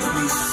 to